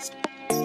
podcast.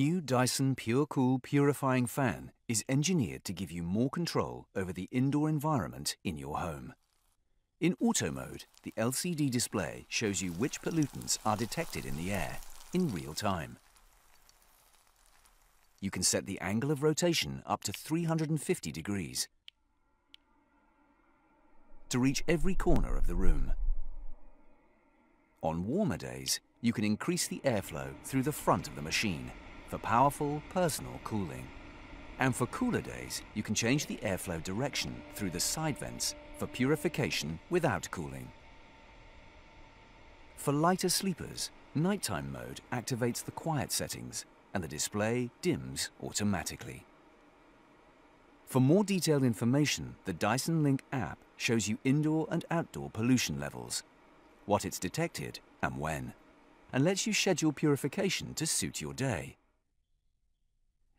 New Dyson PureCool purifying fan is engineered to give you more control over the indoor environment in your home. In auto mode, the LCD display shows you which pollutants are detected in the air in real time. You can set the angle of rotation up to 350 degrees to reach every corner of the room. On warmer days, you can increase the airflow through the front of the machine for powerful personal cooling. And for cooler days, you can change the airflow direction through the side vents for purification without cooling. For lighter sleepers, nighttime mode activates the quiet settings and the display dims automatically. For more detailed information, the Dyson Link app shows you indoor and outdoor pollution levels, what it's detected and when, and lets you schedule purification to suit your day.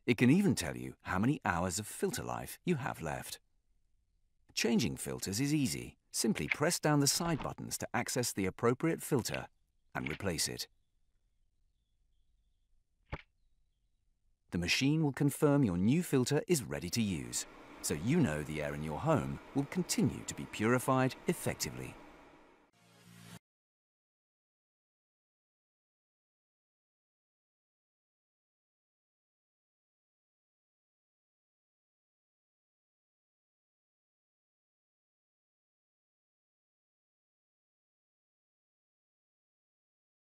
It can even tell you how many hours of filter life you have left. Changing filters is easy. Simply press down the side buttons to access the appropriate filter and replace it. The machine will confirm your new filter is ready to use, so you know the air in your home will continue to be purified effectively.